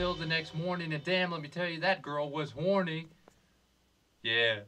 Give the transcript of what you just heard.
The next morning, and damn, let me tell you, that girl was horny. Yeah.